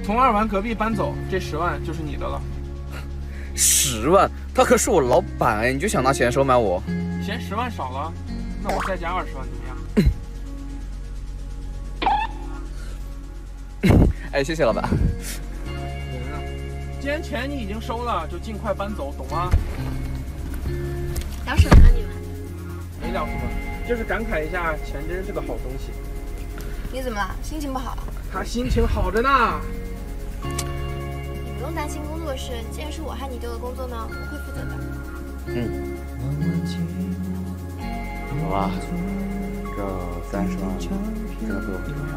从二环隔壁搬走，这十万就是你的了。十万？他可是我老板哎，你就想拿钱收买我？嫌十万少了？那我再加二十万怎么样？哎，谢谢老板。人呢，既然钱你已经收了，就尽快搬走，懂吗？聊什么你们？没聊什么，就是感慨一下，钱真是个好东西。你怎么了？心情不好？他心情好着呢。你不用担心工作的事，既然是我害你丢的工作呢，我会负责的。嗯。好吧，这三十万真的对我很重要。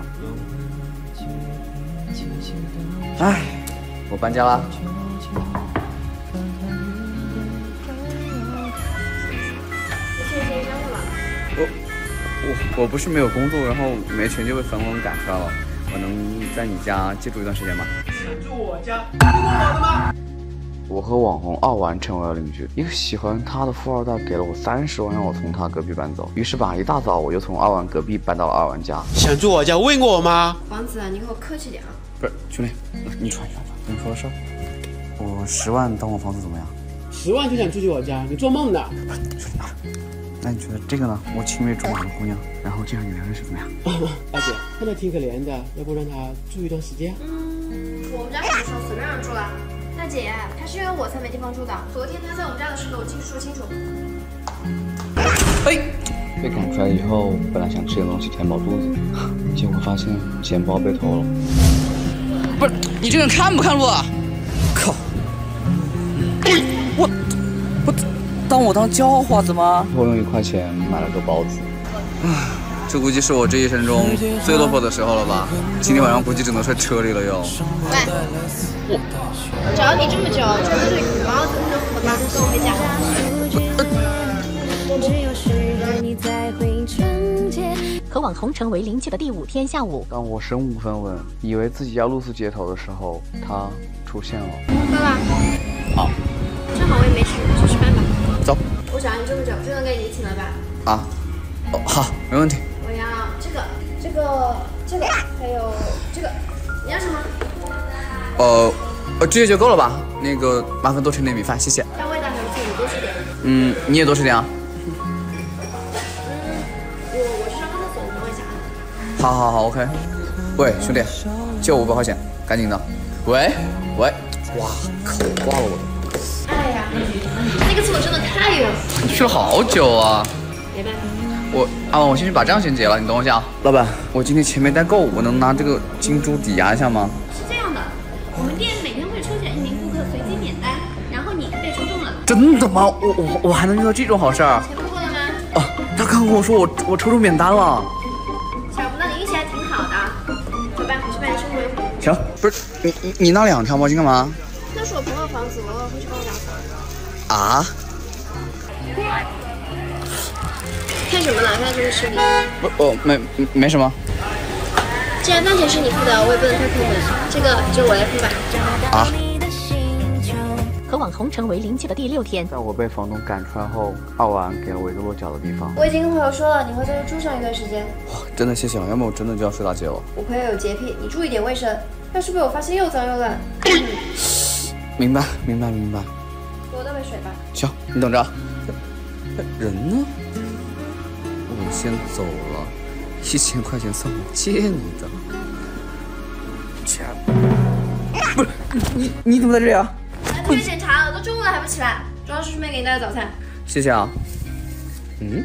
哎，我搬家了。我我我不是没有工作，然后没钱就被房东赶出来了。我能在你家借住一段时间吗？想住我家，不够好的吗？我和网红二丸成为了邻居，一个喜欢他的富二代给了我三十万，让我从他隔壁搬走。于是吧，一大早我就从二丸隔壁搬到了二丸家。想住我家，问过我吗？王子，你给我客气点啊！不是兄弟，你穿穿吧，跟你说个事儿。我十万当我房子怎么样？十万就想住进我家，你做梦呢！那你觉得这个呢？我青梅竹马的姑娘，然后这样你们认识怎么样？大姐，看着挺可怜的，要不让她住一段时间？嗯，我们家什么时候随便人住了？大姐，她是因为我才没地方住的。昨天她在我们家的事都我亲自说清楚。哎，被赶出来以后，本来想吃点东西填饱肚子，结果发现钱包被偷了。不是，你这个人看不看路啊？靠！我我当我当叫花子吗？我用一块钱买了个包子。唉，这估计是我这一生中最落魄的时候了吧？今天晚上估计只能睡车里了哟。喂，我找你这么久，就为了一个包子，好吧，跟我回家。和网红成为邻居的第五天下午，当我身无分文，以为自己要露宿街头的时候，他出现了。爸爸，好，走。我找你这么久，这个给你请了吧？啊，哦，好，没问题。我要这个，这个，这个，还有这个。你要什么？呃，呃，这些就够了吧？那个，麻烦多盛点米饭，谢谢。要味道还是你多吃点？嗯，你也多吃点啊。我我去上个厕我一下啊。好好好，OK。喂，兄弟，借我五百块钱，赶紧的。喂喂，哇靠，挂了我个厕所真的太远了，你去了好久啊。没办法。我啊，我先去把账先结了，你等我一下啊。老板，我今天钱没带够，我能拿这个金猪抵押一下吗？是这样的，我们店每天会抽选一名顾客随机免单，然后你被抽中了。真的吗？我我我还能遇到这种好事儿？钱付过了吗？啊，他刚刚跟我说我我抽中免单了。小吴，那你运气还挺好的。走吧，我去帮你收回。行，不是你你你拿两条毛巾干嘛？那是我朋友房子，我偶尔会去帮我。啊？看什么了？看这个视频。不，哦，没没什么。既然饭钱是你付的，我也不能太抠门，这个就我来付吧。啊？和网红成为邻居的第六天，在我被房东赶出来后，二丸给了我一个落脚的地方。我已经跟朋友说了，你会在这住上一段时间。哇，真的谢谢了，要么我真的就要睡大街了。我朋友有洁癖，你注意点卫生，要是被我发现又脏又乱。明白，明白，明白。给我倒杯水吧。行，你等着。人呢？我先走了，一千块钱算我借你的。钱？不是你，你怎么在这里啊？来特别检查了，都中午了还不起来，主要是顺便给你带的早餐。谢谢啊。嗯？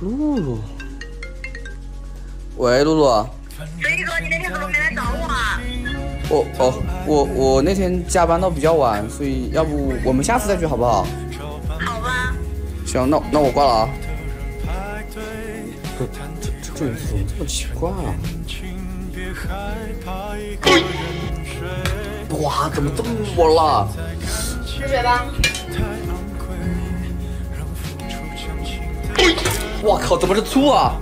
露露。喂，露露。随意哥，你那天怎么没来找我啊？我哦，我我那天加班到比较晚，所以要不我们下次再去好不好？好吧。行，那那我挂了啊。这这这人怎么这么奇怪啊？哇，怎么这么多了？吃水吧。我靠，怎么是醋啊？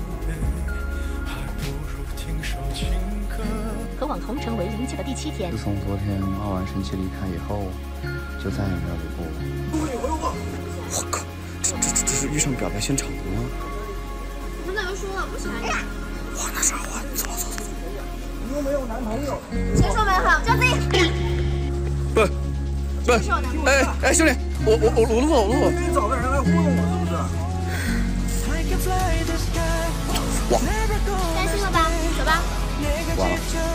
往同城为零九的第七天。自从昨天骂完神奇离开以后，就再也没有理过我。兄弟，我有！我靠，这这这这是遇上表白现场了吗？我们早就说了，不是你。我那啥，我走走走。你又没有男朋友。谁说没好？赵子。不，不，哎哎，兄弟，我我我我路走路。你找个人来糊弄我是不是？哇担心了吧？走吧。忘了。